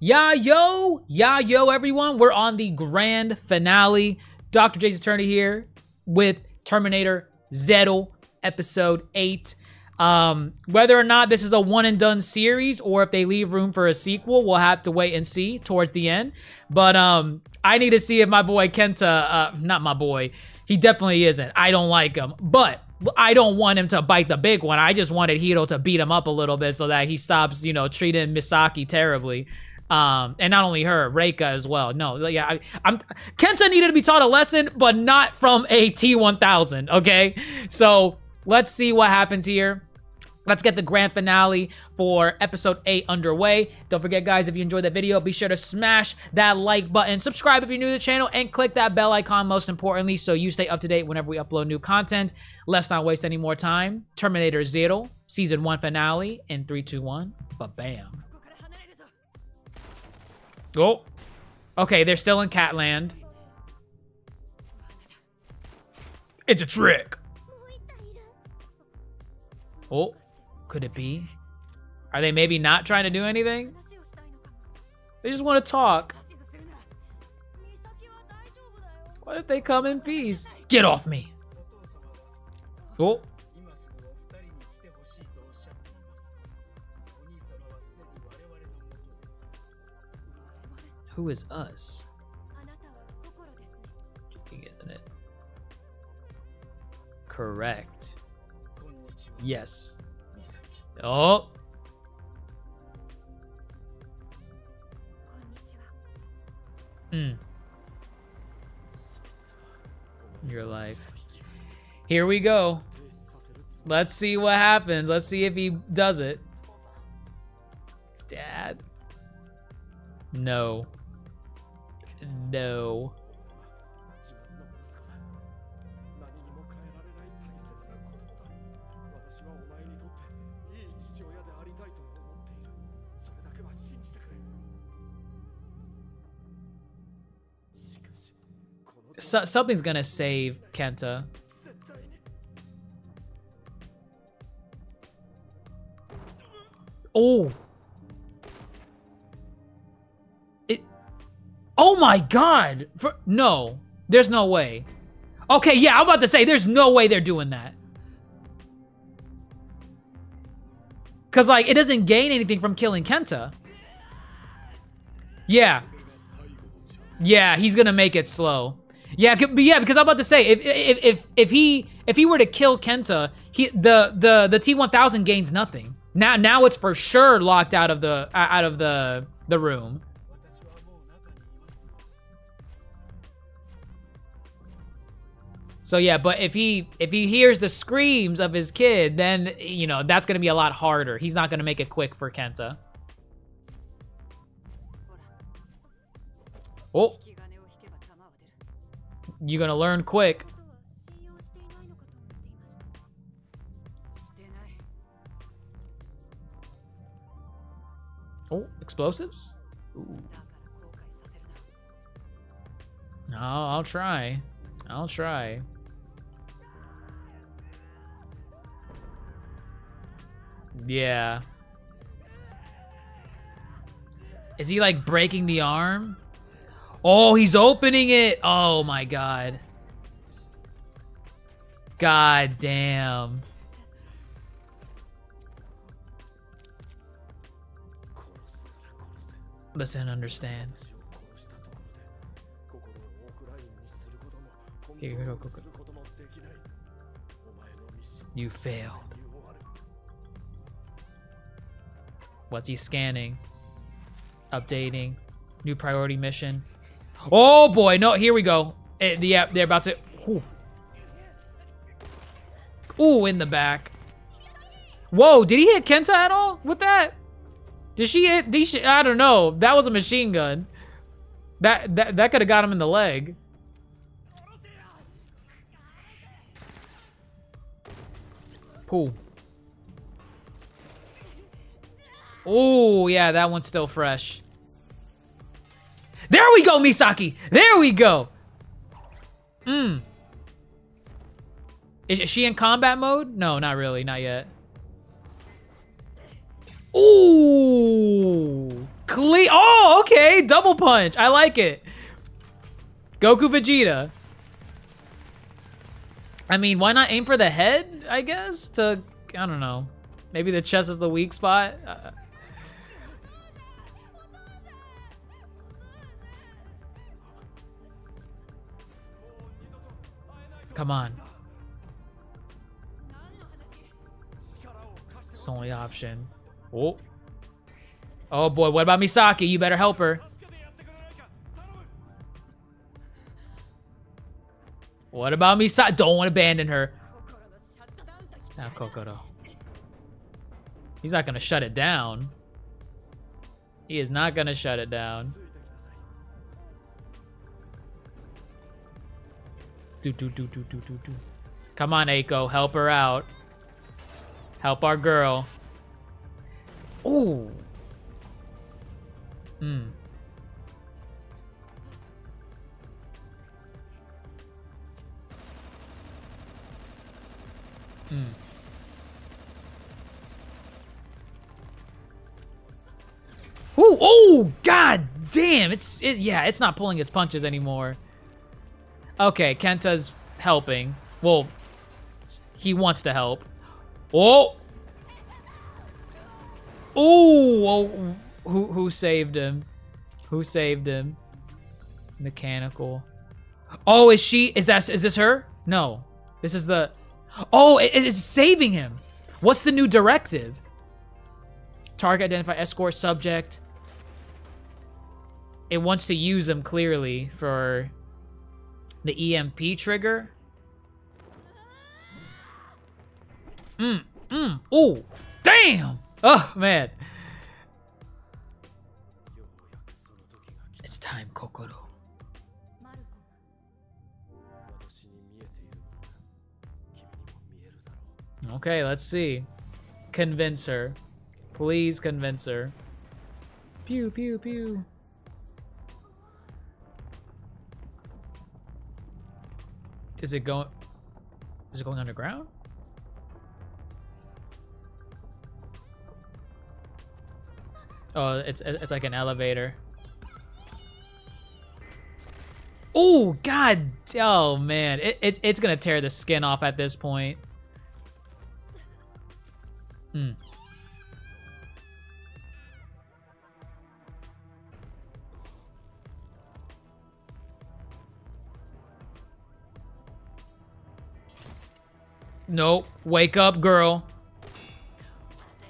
Yeah, yo, yeah, yo, everyone. We're on the grand finale. Dr. Jace Attorney here with Terminator Zero, episode 8. Um, whether or not this is a one and done series or if they leave room for a sequel, we'll have to wait and see towards the end. But um, I need to see if my boy Kenta, uh, not my boy, he definitely isn't. I don't like him, but I don't want him to bite the big one. I just wanted Hiro to beat him up a little bit so that he stops, you know, treating Misaki terribly. Um, and not only her, Reika as well. No, yeah, I, I'm Kenta needed to be taught a lesson, but not from a T1000. Okay, so let's see what happens here. Let's get the grand finale for episode 8 underway. Don't forget, guys, if you enjoyed that video, be sure to smash that like button, subscribe if you're new to the channel, and click that bell icon, most importantly, so you stay up to date whenever we upload new content. Let's not waste any more time. Terminator Zero, Season 1 finale in 3, 2, 1. Ba-bam. Oh. Okay, they're still in Catland. It's a trick. Oh, could it be? Are they maybe not trying to do anything? They just want to talk. What if they come in peace? Get off me. Oh. Who is us? Isn't it? Correct. Yes. Oh. Hmm. Your life. Here we go. Let's see what happens. Let's see if he does it. Dad. No. No. So, something's gonna save Kenta. Oh. Oh my god. For, no. There's no way. Okay, yeah, I'm about to say there's no way they're doing that. Cause like it doesn't gain anything from killing Kenta. Yeah. Yeah, he's gonna make it slow. Yeah, but yeah, because I'm about to say if if if if he if he were to kill Kenta, he the the the T1000 gains nothing. Now now it's for sure locked out of the out of the the room. So yeah, but if he if he hears the screams of his kid, then you know that's gonna be a lot harder. He's not gonna make it quick for Kenta. Oh. You're gonna learn quick. Oh, explosives? Ooh. No, I'll try. I'll try. Yeah. Is he like breaking the arm? Oh, he's opening it. Oh my god. God damn. Listen, understand. You failed. What's he scanning? Updating. New priority mission. Oh boy, no, here we go. Eh, yeah, they're about to. Ooh. Ooh, in the back. Whoa, did he hit Kenta at all with that? Did she hit? Did she, I don't know. That was a machine gun. That that that could have got him in the leg. Cool. Oh, yeah, that one's still fresh. There we go, Misaki. There we go. Hmm. Is she in combat mode? No, not really. Not yet. Ooh. Cle- oh, okay. Double punch. I like it. Goku Vegeta. I mean, why not aim for the head, I guess? To, I don't know. Maybe the chest is the weak spot. Uh, come on. It's the only option. Oh. Oh boy, what about Misaki? You better help her. What about Misaki? Don't want to abandon her. Now Kokoro. He's not gonna shut it down. He is not gonna shut it down. Do do do do do do do. Come on, Aiko. help her out. Help our girl. Ooh. Hmm. Hmm. Ooh, oh, god damn. It's, it, yeah, it's not pulling its punches anymore. Okay, Kenta's helping. Well, he wants to help. Oh! Ooh, oh, who, who saved him? Who saved him? Mechanical. Oh, is she, is that, is this her? No. This is the, oh, it, it's saving him. What's the new directive? Target identify escort subject. It wants to use them clearly for the EMP trigger. Mm, mm, ooh, damn! Oh, man. It's time, Kokoro. Okay, let's see. Convince her. Please convince her. Pew, pew, pew. Is it going... Is it going underground? Oh, it's it's like an elevator. Oh, god. Oh, man. It, it, it's to tear the skin off at this point. Hmm. Nope. Wake up, girl.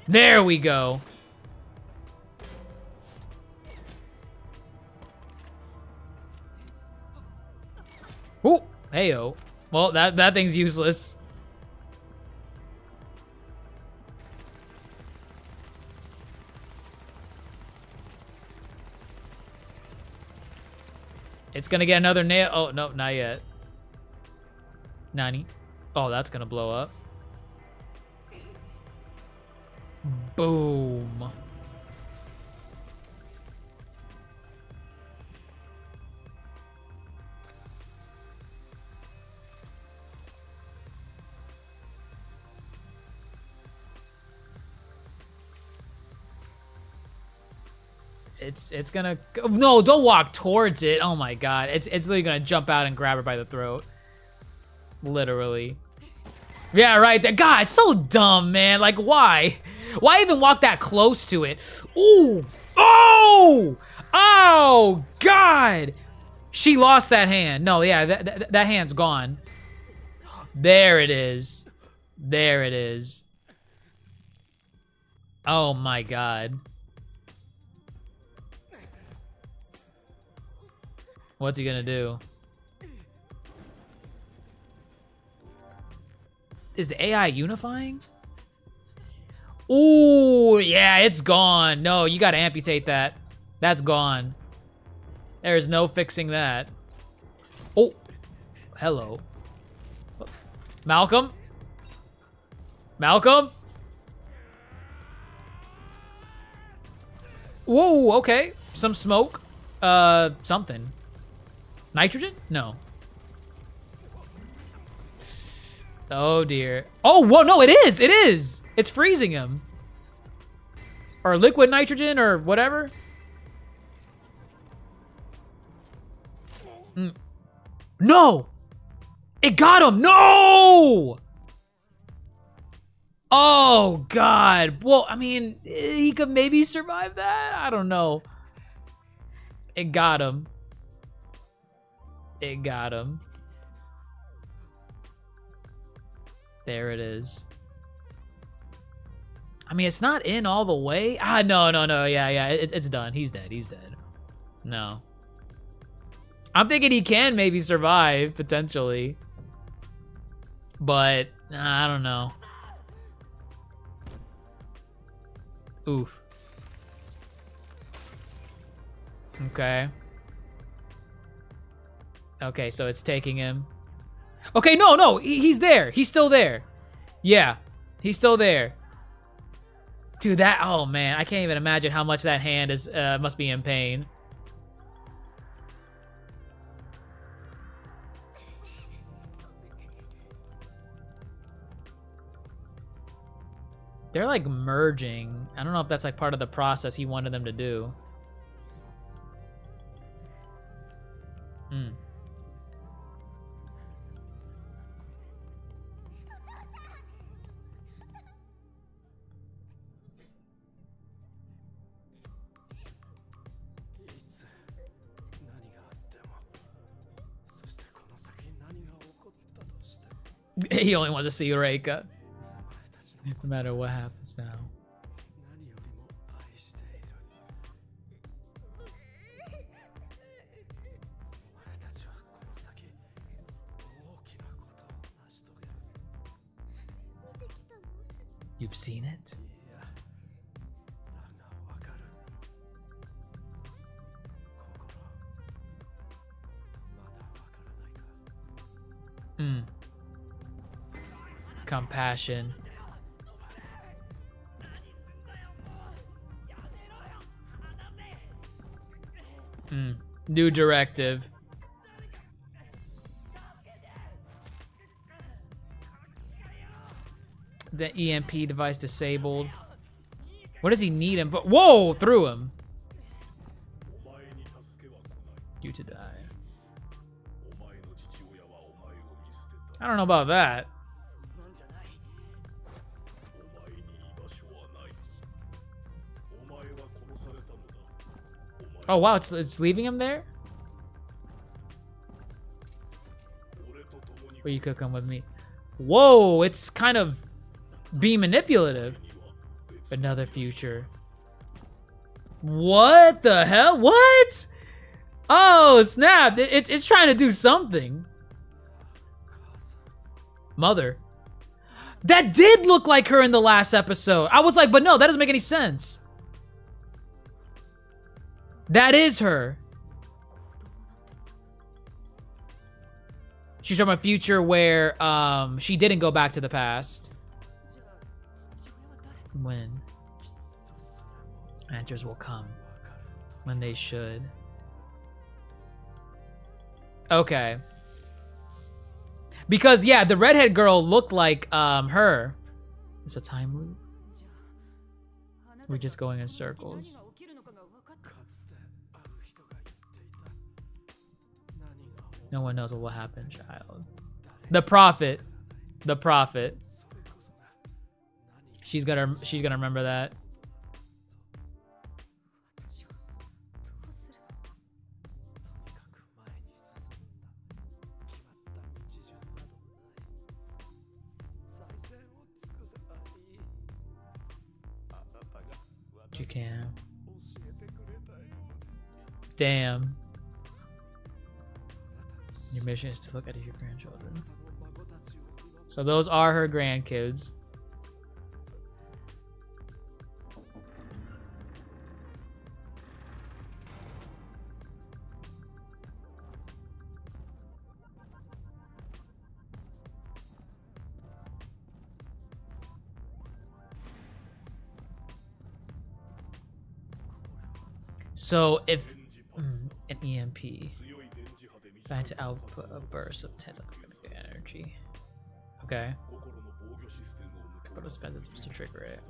There we go. Ooh, heyo. Well, that that thing's useless. It's gonna get another nail. Oh, no, not yet. Nani. Oh, that's gonna blow up. Boom. It's it's gonna go, no don't walk towards it oh my god it's it's literally gonna jump out and grab her by the throat literally yeah right. There god so dumb man. Like why? Why even walk that close to it? Ooh. Oh! Oh god. She lost that hand. No yeah that, that, that hand's gone. There it is. There it is. Oh my god. What's he gonna do? Is the AI unifying? Ooh, yeah, it's gone. No, you gotta amputate that. That's gone. There's no fixing that. Oh, hello. Malcolm? Malcolm? Whoa, okay. Some smoke. Uh, something. Nitrogen? No. Oh dear. Oh, whoa, no, it is, it is. It's freezing him. Or liquid nitrogen or whatever. Mm. No! It got him! No! Oh, God. Well, I mean, eh, he could maybe survive that? I don't know. It got him. It got him. There it is. I mean, it's not in all the way. Ah, no, no, no. Yeah, yeah. It, it's done. He's dead. He's dead. No. I'm thinking he can maybe survive, potentially. But, I don't know. Oof. Okay. Okay, so it's taking him. Okay, no, no, he's there. He's still there. Yeah, he's still there. Dude, that, oh man, I can't even imagine how much that hand is, uh, must be in pain. They're like merging. I don't know if that's like part of the process he wanted them to do. Hmm. he only wants to see Reika. No matter what happens now. You've seen it? Compassion. Mm. New directive. The EMP device disabled. What does he need him for? Whoa! Through him. You to die. I don't know about that. Oh wow, it's it's leaving him there. Or you could come with me. Whoa, it's kind of being manipulative. Another future. What the hell? What? Oh snap! It, it's it's trying to do something. Mother. That did look like her in the last episode. I was like, but no, that doesn't make any sense. That is her. She's from a future where um, she didn't go back to the past. When? Answers will come. When they should. Okay. Because, yeah, the redhead girl looked like um, her. It's a time loop. We're just going in circles. No one knows what will happen, child. The prophet. The prophet. She's gonna she's gonna remember that. You can. Damn. Your mission is to look at your grandchildren. So those are her grandkids. So if mm, an EMP designed to output a burst of tens of energy. Okay. But it spends its to trigger it.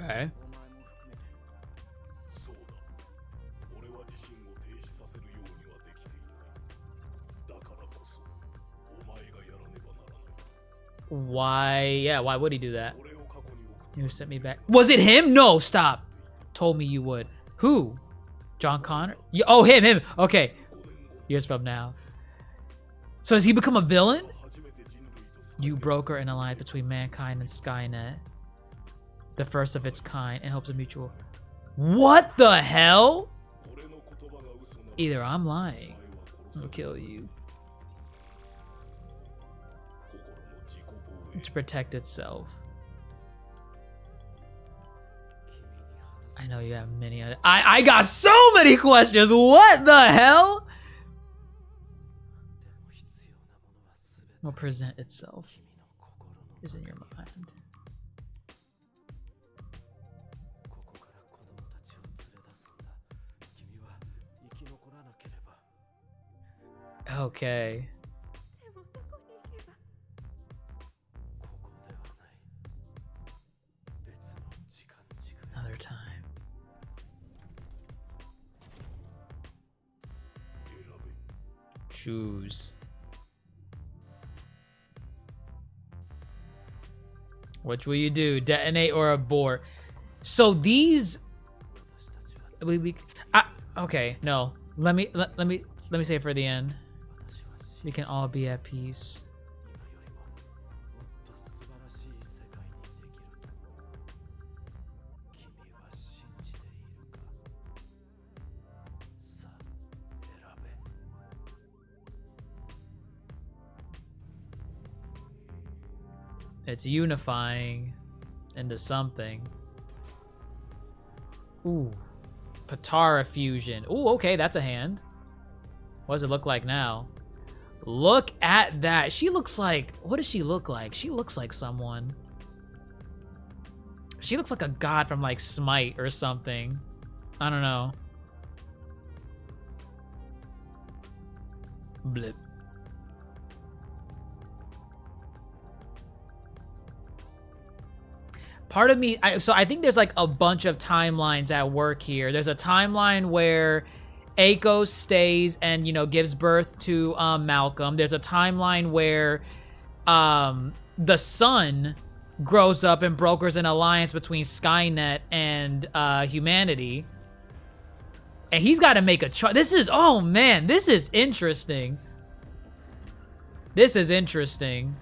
Okay. Why? Yeah, why would he do that? You sent me back. Was it him? No, stop. Told me you would. Who? John Connor? You, oh, him, him. Okay. Years from now. So has he become a villain? You broker an alliance between mankind and Skynet. The first of its kind in hopes of mutual. What the hell? Either I'm lying. I'll kill you. to protect itself. I know you have many other- I, I got so many questions! What the hell? Will present itself is in your mind. Okay. shoes. Which will you do, detonate or abort? So these, we, we I, okay, no. Let me let, let me let me say for the end. We can all be at peace. It's unifying into something. Ooh. Potara fusion. Ooh, okay, that's a hand. What does it look like now? Look at that. She looks like. What does she look like? She looks like someone. She looks like a god from like Smite or something. I don't know. Blip. Part of me I, so i think there's like a bunch of timelines at work here. There's a timeline where Aiko stays and you know gives birth to um, malcolm. There's a timeline where um, the son grows up and brokers an alliance between skynet and uh, humanity. And he's got to make a choice. This is oh man this is interesting. This is interesting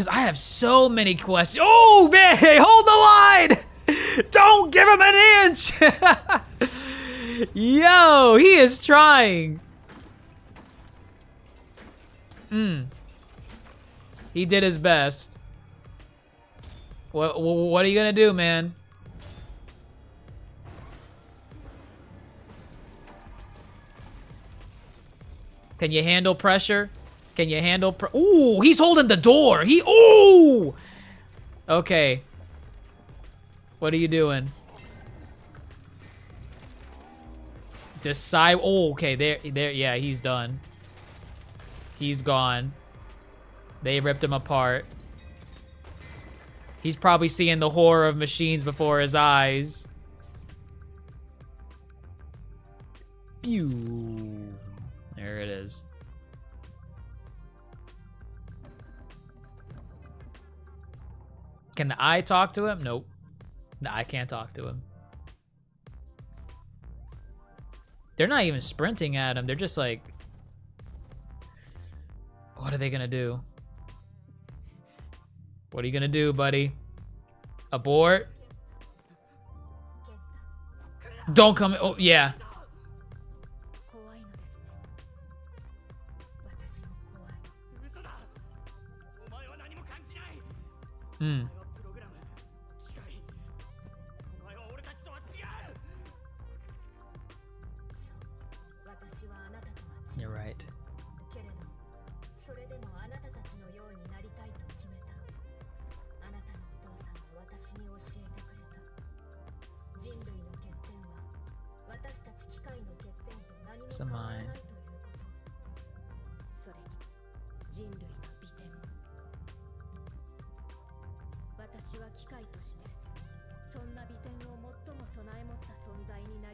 Because I have so many questions. Oh, man, hold the line! Don't give him an inch! Yo, he is trying. Hmm. He did his best. What, what are you gonna do, man? Can you handle pressure? Can you handle Ooh, he's holding the door. He ooh. Okay. What are you doing? Decide. Oh, okay. There, there. Yeah, he's done. He's gone. They ripped him apart. He's probably seeing the horror of machines before his eyes. Pew. There it is. Can I talk to him? Nope. I can't talk to him. They're not even sprinting at him. They're just like... What are they going to do? What are you going to do, buddy? Abort? Don't come... Oh, yeah. Hmm.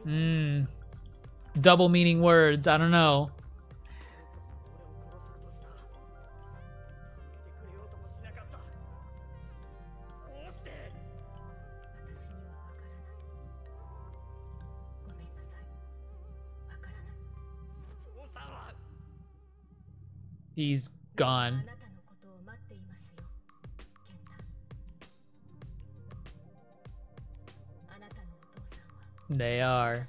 Hmm. Double meaning words. I don't know. He's gone. They are.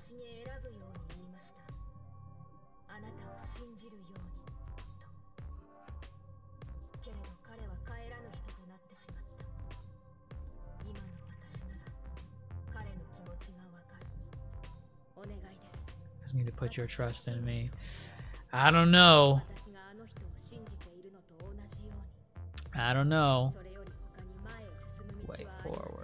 You need to put your trust in me. I don't know. I don't know. Way forward.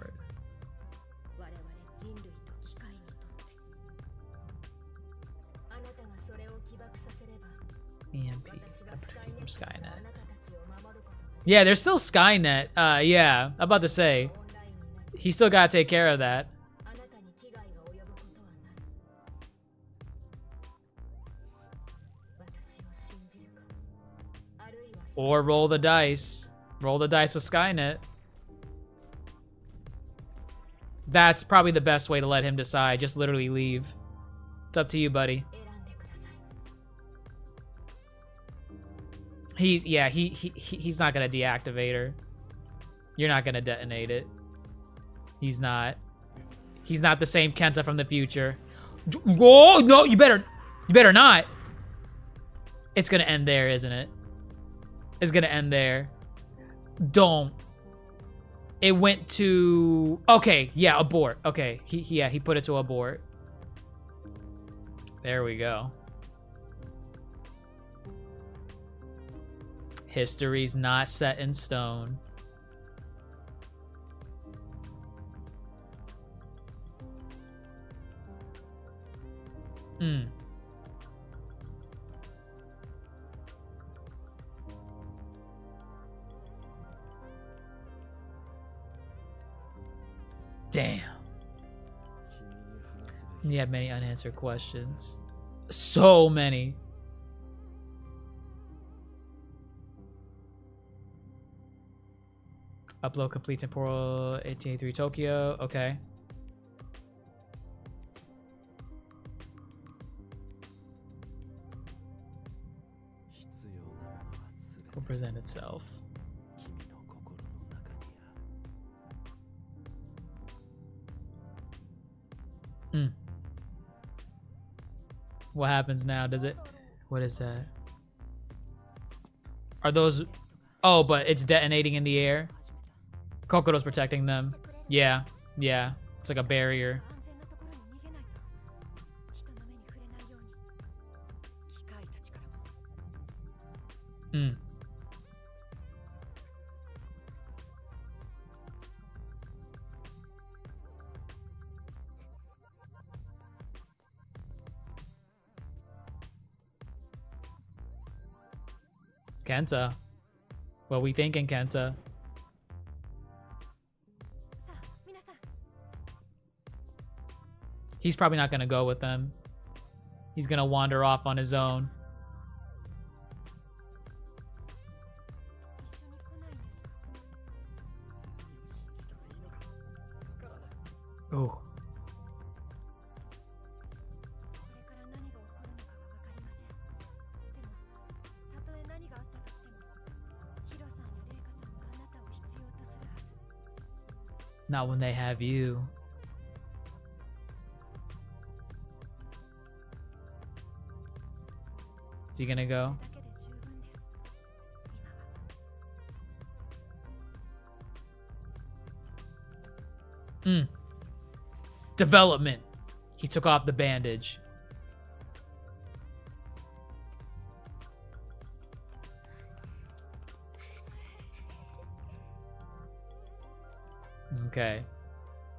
EMP. From Skynet. Yeah, there's still Skynet. Uh, yeah, I'm about to say. He still gotta take care of that. Or roll the dice. Roll the dice with Skynet. That's probably the best way to let him decide. Just literally leave. It's up to you, buddy. He's yeah, he, he he- he's not gonna deactivate her. You're not gonna detonate it. He's not. He's not the same Kenta from the future. D- Oh no, you better you better not. It's gonna end there, isn't it? It's gonna end there. Don't. It went to okay, yeah, abort. Okay, he- yeah he put it to abort. There we go. History's not set in stone. Hmm. Damn. You have many unanswered questions. So many. Upload complete temporal 1883 Tokyo. Okay. Will present itself. Mm. What happens now? Does it? What is that? Are those? Oh, but it's detonating in the air. Kokoro's protecting them. Yeah, yeah. It's like a barrier. Mm. Kenta. What we thinking, Kenta? He's probably not going to go with them. He's going to wander off on his own. Oh. Not when they have you. Is he gonna go? Mm. Development. He took off the bandage. Okay.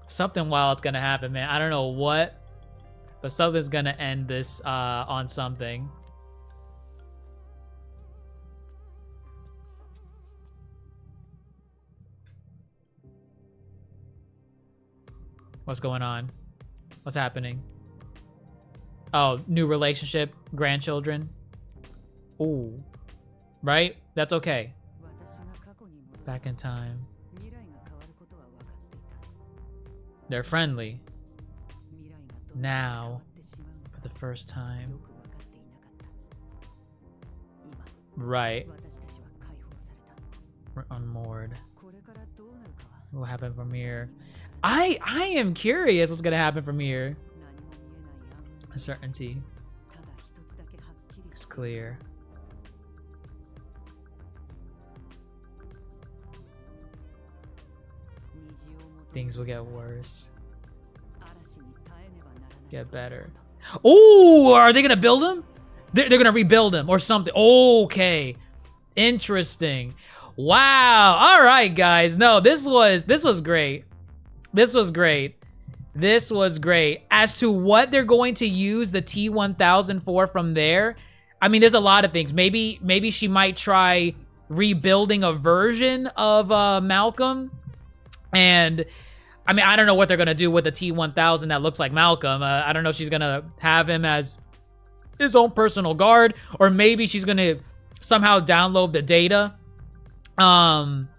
Something wild's gonna happen, man. I don't know what, but something's gonna end this uh, on something. What's going on? What's happening? Oh, new relationship, grandchildren. Ooh. Right? That's okay. Back in time. They're friendly. Now, for the first time. Right. We're unmoored. What will from here? I I am curious what's gonna happen from here. Uncertainty. It's clear. Things will get worse. Get better. Oh, are they gonna build them? They're, they're gonna rebuild them or something. Okay, interesting. Wow. All right, guys. No, this was this was great. This was great. This was great. As to what they're going to use the T1000 for from there, I mean, there's a lot of things. Maybe maybe she might try rebuilding a version of uh, Malcolm, and I mean, I don't know what they're gonna do with the T1000 that looks like Malcolm. Uh, I don't know if she's gonna have him as his own personal guard, or maybe she's gonna somehow download the data. Um,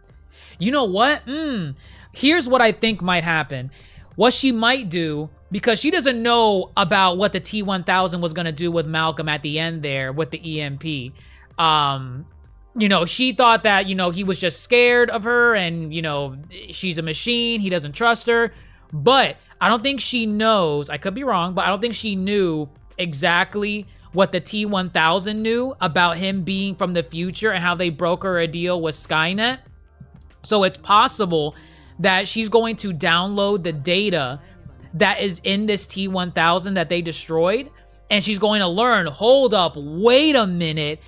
you know what? Hmm. Here's what I think might happen. What she might do, because she doesn't know about what the T1000 was gonna do with Malcolm at the end there with the EMP. Um, you know, she thought that, you know, he was just scared of her and, you know, she's a machine, he doesn't trust her. But I don't think she knows, I could be wrong, but I don't think she knew exactly what the T1000 knew about him being from the future and how they broker a deal with Skynet. So it's possible that she's going to download the data that is in this T1000 that they destroyed. And she's going to learn, hold up, wait a minute.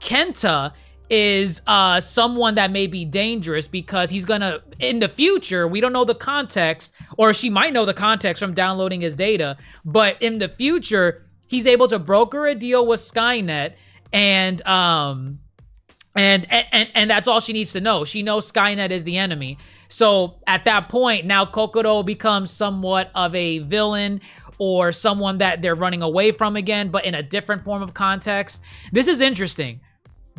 Kenta is uh someone that may be dangerous because he's gonna in the future we don't know the context or she might know the context from downloading his data but in the future he's able to broker a deal with skynet and um and and and that's all she needs to know she knows skynet is the enemy so at that point now kokoro becomes somewhat of a villain or someone that they're running away from again but in a different form of context this is interesting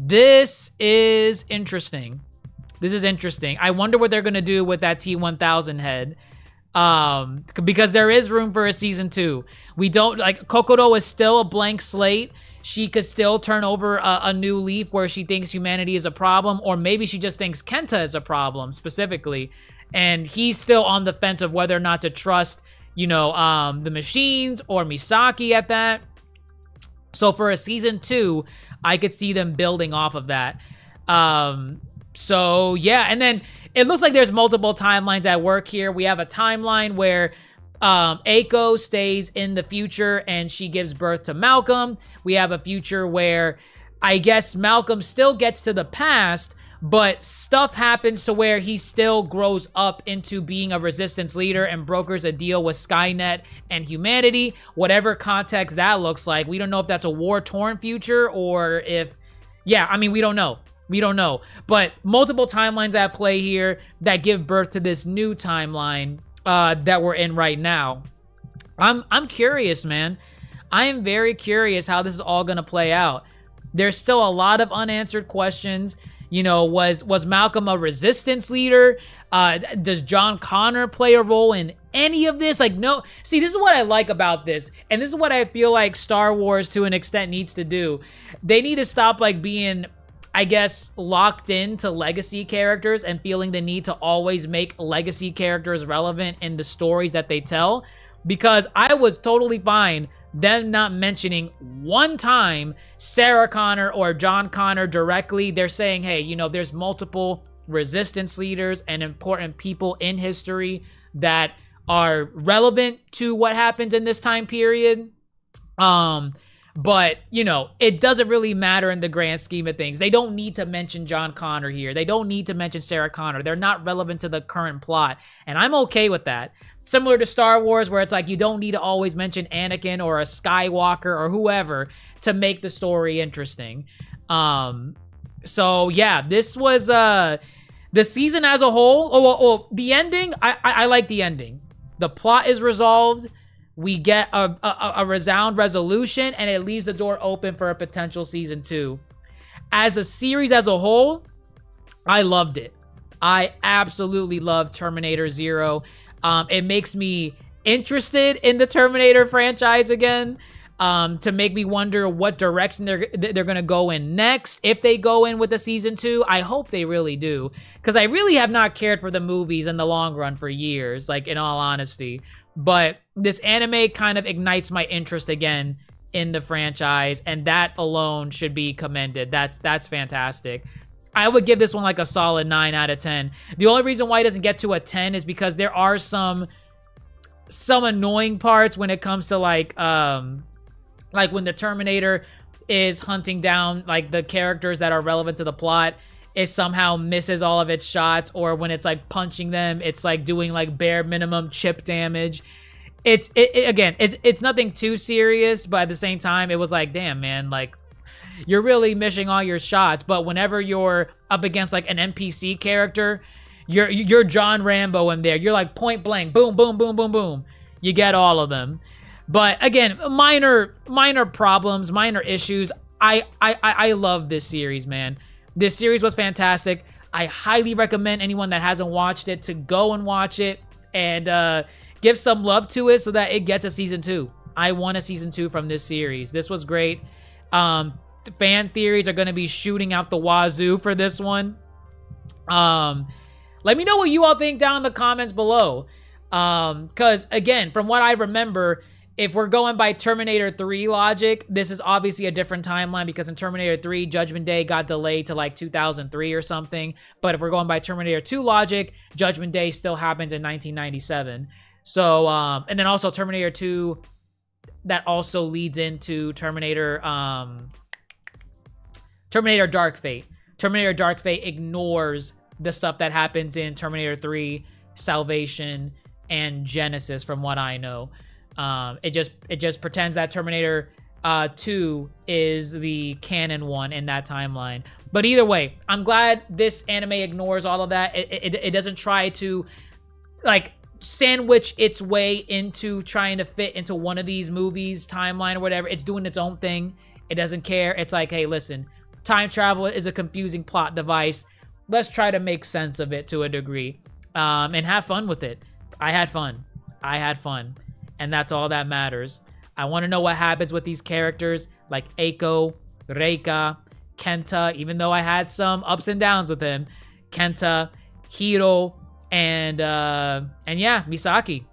this is interesting. This is interesting. I wonder what they're gonna do with that T1000 head. Um, because there is room for a season two. We don't like Kokoro is still a blank slate. She could still turn over a, a new leaf where she thinks humanity is a problem, or maybe she just thinks Kenta is a problem specifically, and he's still on the fence of whether or not to trust, you know, um, the machines or Misaki at that. So for a season two, I could see them building off of that. Um, so yeah, and then it looks like there's multiple timelines at work here. We have a timeline where um, Aiko stays in the future and she gives birth to Malcolm. We have a future where I guess Malcolm still gets to the past, but stuff happens to where he still grows up into being a resistance leader and brokers a deal with Skynet and humanity, whatever context that looks like. We don't know if that's a war torn future or if, yeah, I mean, we don't know. We don't know. But multiple timelines at play here that give birth to this new timeline uh, that we're in right now. I'm I'm curious, man. I am very curious how this is all gonna play out. There's still a lot of unanswered questions. You know, was was Malcolm a resistance leader? Uh, does John Connor play a role in any of this? Like, no. See, this is what I like about this, and this is what I feel like Star Wars, to an extent, needs to do. They need to stop like being I guess, locked into legacy characters and feeling the need to always make legacy characters relevant in the stories that they tell. Because I was totally fine them not mentioning one time Sarah Connor or John Connor directly. They're saying, hey, you know, there's multiple resistance leaders and important people in history that are relevant to what happens in this time period. Um, but you know, it doesn't really matter in the grand scheme of things. They don't need to mention John Connor here. They don't need to mention Sarah Connor. They're not relevant to the current plot, and I'm okay with that. Similar to Star Wars, where it's like you don't need to always mention Anakin or a Skywalker or whoever to make the story interesting. Um, so yeah, this was uh the season as a whole. Oh, well the ending. I, I I like the ending. the plot is resolved. We get a, a, a resound resolution, and it leaves the door open for a potential season two. As a series as a whole, I loved it. I absolutely love Terminator Zero. Um, it makes me interested in the Terminator franchise again. Um, to make me wonder what direction they're they're gonna go in next. If they go in with a season two, I hope they really do, because I really have not cared for the movies in the long run for years. Like in all honesty, but this anime kind of ignites my interest again in the franchise, and that alone should be commended. That's that's fantastic. I would give this one like a solid 9 out of 10. The only reason why it doesn't get to a 10 is because there are some some annoying parts when it comes to like um like when the Terminator is hunting down like the characters that are relevant to the plot it somehow misses all of its shots or when it's like punching them it's like doing like bare minimum chip damage. It's it, it, again it's it's nothing too serious but at the same time it was like damn man like you're really missing all your shots. But whenever you're up against like an npc character you're you're john rambo in there. You're like point blank boom boom boom boom boom. You get all of them. But again minor minor problems minor issues. I i i I love this series man this series was fantastic. I highly recommend anyone that hasn't watched it to go and watch it and uh give some love to it so that it gets a season two. I want a season two from this series. This was great. Um the fan theories are going to be shooting out the wazoo for this one. Um let me know what you all think down in the comments below. Um because again from what i remember if we're going by terminator 3 logic this is obviously a different timeline because in terminator 3 judgment day got delayed to like 2003 or something. But if we're going by terminator 2 logic judgment day still happens in 1997 so um and then also terminator 2 that also leads into terminator um terminator dark fate. Terminator dark fate ignores the stuff that happens in terminator 3 salvation and Genisys from what i know um, it just it just pretends that Terminator uh, 2 is the canon one in that timeline. But either way, I'm glad this anime ignores all of that. It, it, it doesn't try to like sandwich its way into trying to fit into one of these movies timeline or whatever. It's doing its own thing. It doesn't care. It's like, hey, listen, time travel is a confusing plot device. Let's try to make sense of it to a degree um, and have fun with it. I had fun. I had fun and that's all that matters. I want to know what happens with these characters like Eiko, Reika, Kenta, even though I had some ups and downs with him, Kenta, Hiro, and uh and yeah, Misaki.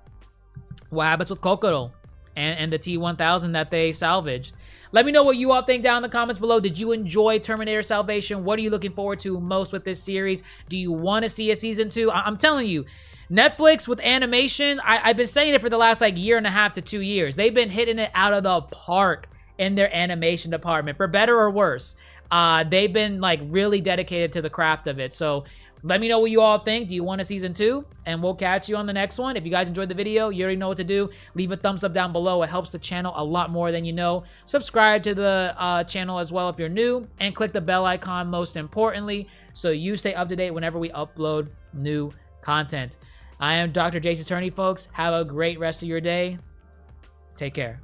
What happens with Kokoro and, and the T1000 that they salvaged? Let me know what you all think down in the comments below. Did you enjoy Terminator Salvation? What are you looking forward to most with this series? Do you want to see a season two? I- I'm telling you, Netflix with animation, I, have been saying it for the last like year and a half to two years. They've been hitting it out of the park in their animation department, for better or worse. Uh, they've been like really dedicated to the craft of it. So let me know what you all think. Do you want a season two? And we'll catch you on the next one. If you guys enjoyed the video, you already know what to do. Leave a thumbs up down below. It helps the channel a lot more than you know. Subscribe to the uh, channel as well if you're new. And click the bell icon most importantly so you stay up to date whenever we upload new content. I am Dr. Jace Attorney, folks. Have a great rest of your day. Take care.